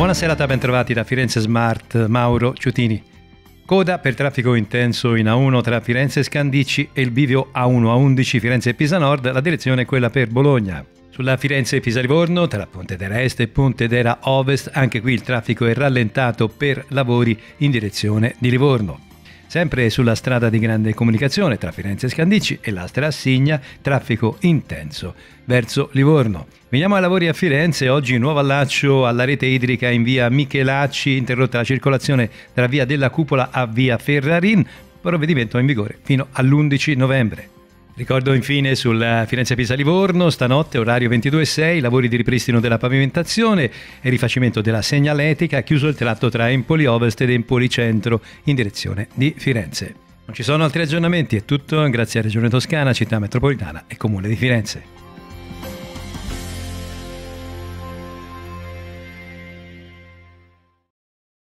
Buonasera, bentrovati da Firenze Smart, Mauro Ciutini. Coda per traffico intenso in A1 tra Firenze e Scandicci e il bivio A1 A11 Firenze e Pisa Nord, la direzione è quella per Bologna. Sulla Firenze Pisa-Livorno, tra Pontedera Est e Pontedera Ovest, anche qui il traffico è rallentato per lavori in direzione di Livorno. Sempre sulla strada di grande comunicazione tra Firenze e Scandicci e la Strassigna, traffico intenso verso Livorno. Veniamo ai lavori a Firenze, oggi nuovo allaccio alla rete idrica in via Michelacci, interrotta la circolazione tra via della Cupola a via Ferrarin, provvedimento in vigore fino all'11 novembre. Ricordo infine sul Firenze-Pisa-Livorno, stanotte orario 22.06, lavori di ripristino della pavimentazione e rifacimento della segnaletica, chiuso il tratto tra Empoli Ovest ed Empoli Centro in direzione di Firenze. Non ci sono altri aggiornamenti, è tutto, grazie a Regione Toscana, Città Metropolitana e Comune di Firenze.